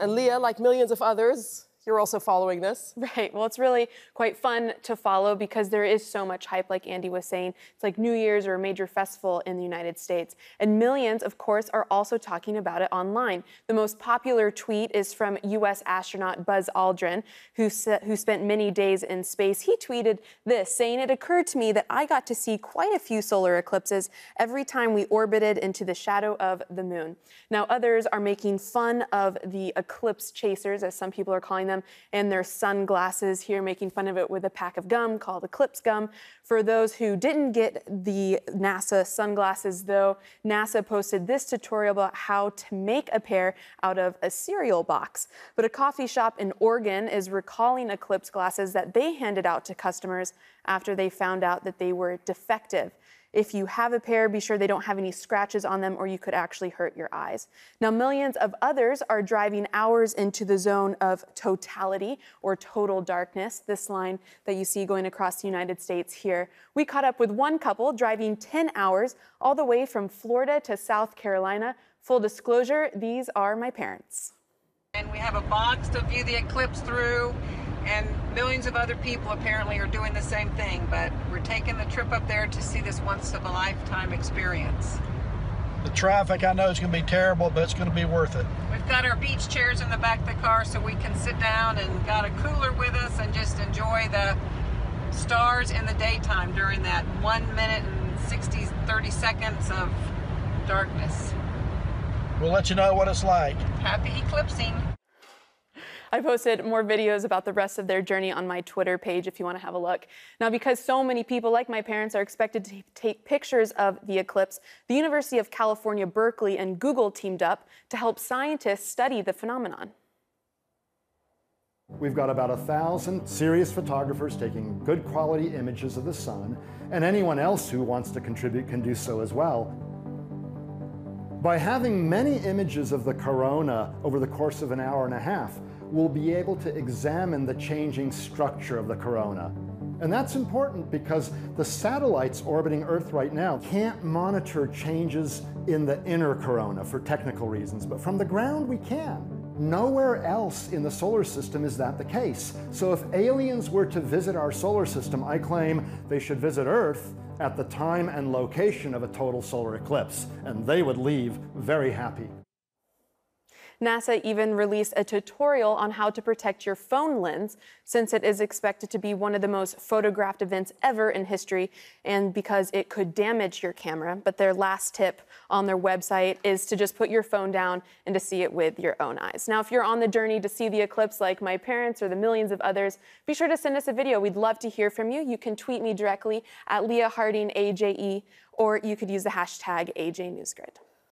And Leah, like millions of others, you're also following this. Right. Well, it's really quite fun to follow because there is so much hype, like Andy was saying. It's like New Year's or a major festival in the United States. And millions, of course, are also talking about it online. The most popular tweet is from U.S. astronaut Buzz Aldrin, who, who spent many days in space. He tweeted this, saying, It occurred to me that I got to see quite a few solar eclipses every time we orbited into the shadow of the moon. Now, others are making fun of the eclipse chasers, as some people are calling them, and their sunglasses here, making fun of it with a pack of gum called Eclipse Gum. For those who didn't get the NASA sunglasses, though, NASA posted this tutorial about how to make a pair out of a cereal box. But a coffee shop in Oregon is recalling Eclipse glasses that they handed out to customers after they found out that they were defective. If you have a pair, be sure they don't have any scratches on them or you could actually hurt your eyes. Now, millions of others are driving hours into the zone of totality or total darkness, this line that you see going across the United States here. We caught up with one couple driving 10 hours all the way from Florida to South Carolina. Full disclosure, these are my parents. And we have a box to view the eclipse through and millions of other people apparently are doing the same thing, but we're taking the trip up there to see this once of a lifetime experience. The traffic I know is going to be terrible, but it's going to be worth it. We've got our beach chairs in the back of the car so we can sit down and got a cooler with us and just enjoy the stars in the daytime during that one minute and 60, 30 seconds of darkness. We'll let you know what it's like. Happy eclipsing. I posted more videos about the rest of their journey on my Twitter page if you want to have a look. Now, because so many people, like my parents, are expected to take pictures of the eclipse, the University of California, Berkeley, and Google teamed up to help scientists study the phenomenon. We've got about a thousand serious photographers taking good quality images of the sun, and anyone else who wants to contribute can do so as well. By having many images of the corona over the course of an hour and a half, we'll be able to examine the changing structure of the corona. And that's important because the satellites orbiting Earth right now can't monitor changes in the inner corona for technical reasons, but from the ground we can. Nowhere else in the solar system is that the case. So if aliens were to visit our solar system, I claim they should visit Earth at the time and location of a total solar eclipse, and they would leave very happy. NASA even released a tutorial on how to protect your phone lens since it is expected to be one of the most photographed events ever in history and because it could damage your camera. But their last tip on their website is to just put your phone down and to see it with your own eyes. Now, if you're on the journey to see the eclipse like my parents or the millions of others, be sure to send us a video. We'd love to hear from you. You can tweet me directly at Leah Harding AJE or you could use the hashtag AJ Newsgrid.